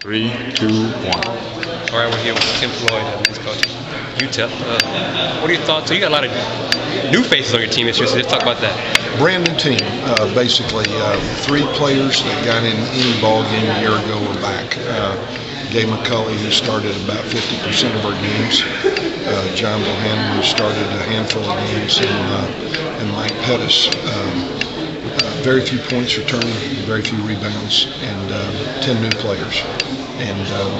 Three, two, one. All right, we're here with Tim Floyd, uh, men's coach at UTEP. Uh, what are your thoughts? So you got a lot of new faces on your team this year, so let's talk about that. Brand new team, uh, basically. Uh, three players that got in any ball game a year ago are back. Uh, Gabe McCulley, who started about 50% of our games. Uh, John Bohannon, who started a handful of games, and, uh, and Mike Pettis. Um, uh, very few points returned, very few rebounds, and uh, 10 new players. And um,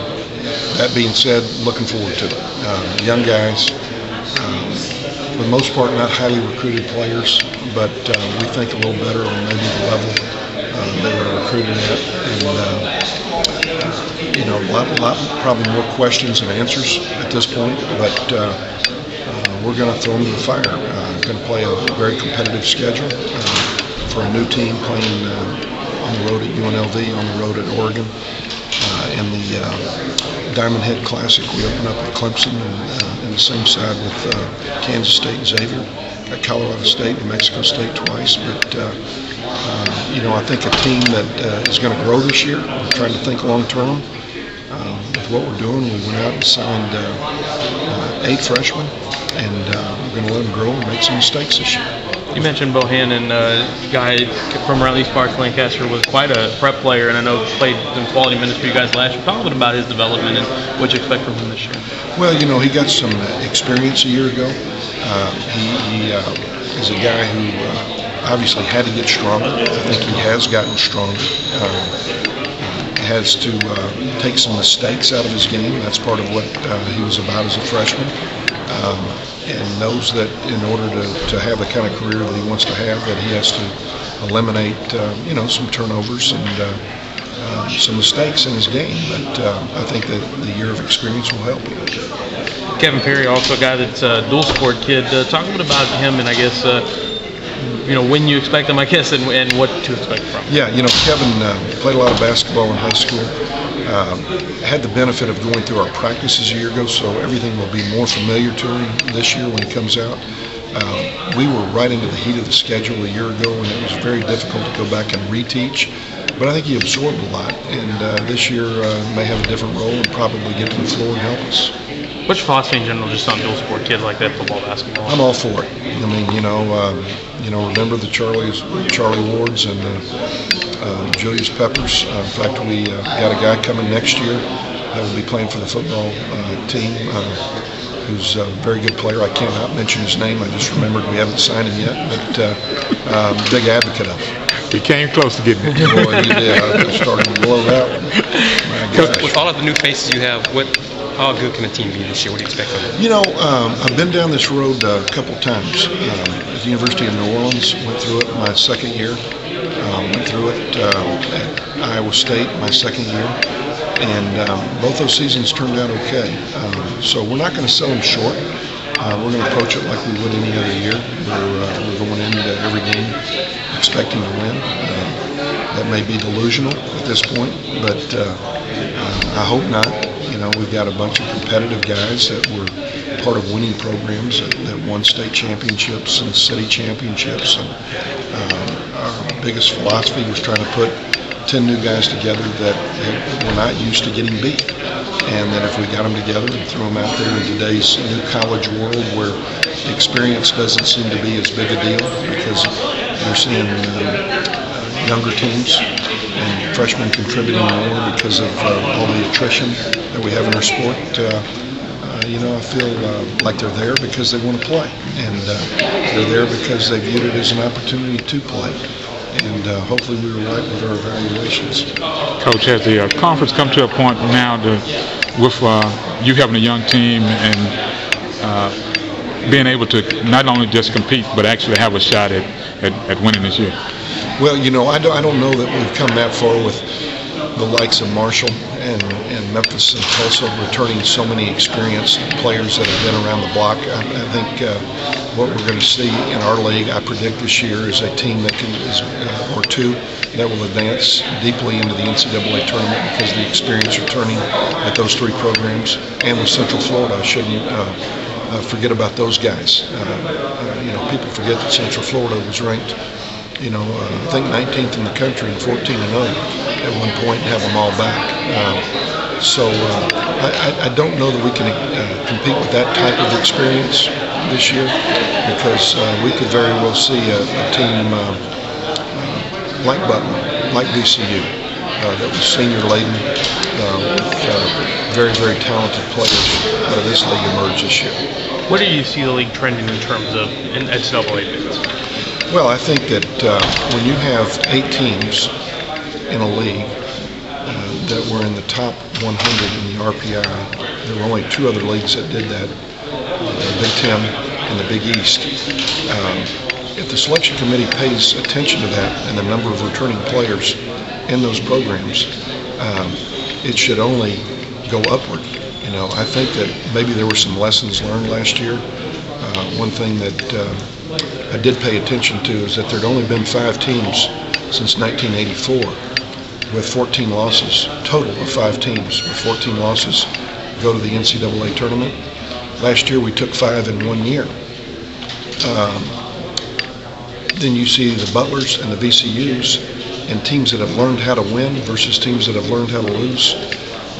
that being said, looking forward to it. Um, young guys, um, for the most part, not highly recruited players, but uh, we think a little better on maybe the level uh, they were recruited at. And, uh, you know, a lot, lot, probably more questions than answers at this point, but uh, uh, we're going to throw them to the fire. Uh, going to play a very competitive schedule uh, for a new team playing uh, on the road at UNLV, on the road at Oregon. Uh, in the uh, Diamond Head Classic, we open up at Clemson and, uh, and the same side with uh, Kansas State and Xavier, at Colorado State and Mexico State twice. But uh, uh, you know, I think a team that is going to grow this year. We're trying to think long term. Uh, with what we're doing, we went out and signed eight freshmen, and we're going to let them grow and make some mistakes this year. You mentioned Bohannon, uh, guy from around East Park, Lancaster, was quite a prep player, and I know played some quality minutes for you guys last year. Talk a little bit about his development and what you expect from him this year. Well, you know, he got some experience a year ago. Uh, he he uh, is a guy who uh, obviously had to get stronger. I think he has gotten stronger. Um, has to uh, take some mistakes out of his game. That's part of what uh, he was about as a freshman. Um, and knows that in order to, to have the kind of career that he wants to have, that he has to eliminate, uh, you know, some turnovers and uh, uh, some mistakes in his game. But uh, I think that the year of experience will help him. Kevin Perry, also a guy that's a dual sport kid. Uh, talk a bit about him and I guess, uh, you know, when you expect him, I guess, and, and what to expect from him. Yeah, you know, Kevin uh, played a lot of basketball in high school. Um, had the benefit of going through our practices a year ago, so everything will be more familiar to him this year when he comes out. Uh, we were right into the heat of the schedule a year ago, and it was very difficult to go back and reteach. But I think he absorbed a lot, and uh, this year uh, may have a different role and probably get to the floor and help us. What's your philosophy in general just on dual sport kids like that, football, basketball? I'm all for it. I mean, you know, um, you know, remember the Charlie's, Charlie Wards and uh, uh, Julius Peppers. Uh, in fact, we uh, got a guy coming next year that will be playing for the football uh, team. Uh, who's a very good player. I cannot mention his name. I just remembered we haven't signed him yet, but uh, um, big advocate of him. We came close to getting it. Boy, you did. I started to blow that one. With all of the new faces you have, what, how good can the team be this year? What do you expect from them? You know, um, I've been down this road uh, a couple times. Um, at the University of New Orleans, went through it my second year. Um, went through it um, at Iowa State my second year, and um, both those seasons turned out okay. Um, so we're not going to sell them short. Uh, we're going to approach it like we would any other year. We're, uh, we're going into every game expecting to win. Uh, that may be delusional at this point, but uh, uh, I hope not. You know, we've got a bunch of competitive guys that were part of winning programs that, that won state championships and city championships. And um, our biggest philosophy was trying to put 10 new guys together that were not used to getting beat. And that if we got them together and threw them out there in today's new college world where experience doesn't seem to be as big a deal because you're seeing uh, younger teams and freshmen contributing more because of uh, all the attrition that we have in our sport. Uh, uh, you know, I feel uh, like they're there because they want to play, and uh, they're there because they viewed it as an opportunity to play. And uh, hopefully, we were right with our evaluations. Coach, has the uh, conference come to a point now to, with uh, you having a young team and uh, being able to not only just compete but actually have a shot at, at, at winning this year? Well, you know, I don't, I don't know that we've come that far with the likes of Marshall and, and Memphis and Tulsa returning so many experienced players that have been around the block. I, I think uh, what we're going to see in our league, I predict this year, is a team that can, is, uh, or two, that will advance deeply into the NCAA tournament because the experience returning at those three programs. And with Central Florida, I shouldn't uh, uh, forget about those guys. Uh, uh, you know, people forget that Central Florida was ranked you know, uh, I think 19th in the country and 14 and 0 at one point have them all back. Uh, So uh, I, I- don't know that we can uh, compete with that type of experience this year because uh, we could very well see a, a team uh, like Butler, like VCU, that was senior laden uh, very, very talented players out of this league emerge this year. Where do you see the league trending in terms of NCAA bids? Well, I think that uh, when you have eight teams in a league uh, that were in the top 100 in the RPI, there were only two other leagues that did that, the Big Ten and the Big East. Um, if the selection committee pays attention to that and the number of returning players in those programs, um, it should only go upward. You know, I think that maybe there were some lessons learned last year. Uh, one thing that uh, I did pay attention to is that there'd only been five teams since 1984 with 14 losses, total of five teams with 14 losses go to the NCAA tournament. Last year we took five in one year. Um, then you see the Butlers and the VCUs and teams that have learned how to win versus teams that have learned how to lose.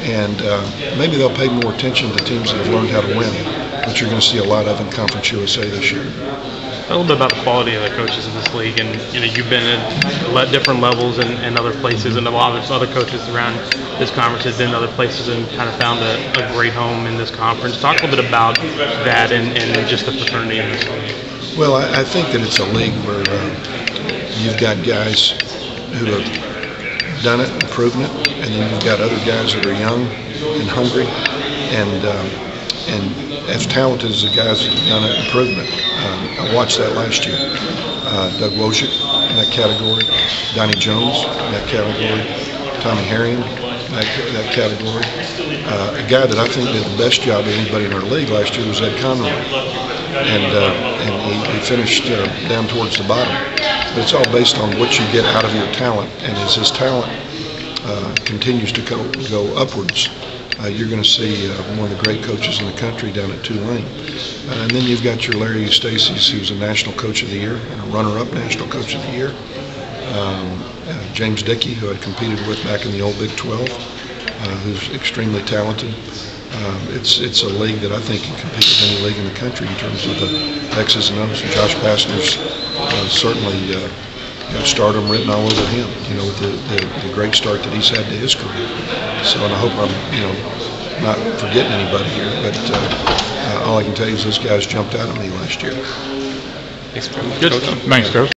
And uh, maybe they'll pay more attention to teams that have learned how to win, which you're going to see a lot of in Conference USA this year. A little bit about the quality of the coaches in this league, and you know you've been at different levels and, and other places, and a lot of other coaches around this conference have been other places and kind of found a, a great home in this conference. Talk a little bit about that and, and just the fraternity in this league. Well, I, I think that it's a league where uh, you've got guys who have done it and proven it, and then you've got other guys that are young and hungry, and um, and as talented as the guys have done it improvement. Um, I watched that last year. Uh, Doug Wojcik in that category, Donnie Jones in that category, Tommy Herrion in that, that category. Uh, a guy that I think did the best job of anybody in our league last year was Ed Conroy and uh, and he, he finished uh, down towards the bottom. But it's all based on what you get out of your talent, and as his talent uh, continues to go go upwards, uh, you're going to see uh, one of the great coaches in the country down at Tulane. Uh, and then you've got your Larry Eustachys, who's a National Coach of the Year and a runner-up National Coach of the Year. Um, uh, James Dickey, who I competed with back in the old Big 12, uh, who's extremely talented. Um, it's it's a league that I think can compete with any league in the country in terms of the X's and O's. Josh Pastner's uh, certainly uh, got stardom written all over him. You know, with the, the, the great start that he's had to his career. So, and I hope I'm you know not forgetting anybody here, but uh, uh, all I can tell you is those guys jumped out at me last year. Thanks very much, Good Coach. Thanks, Coach.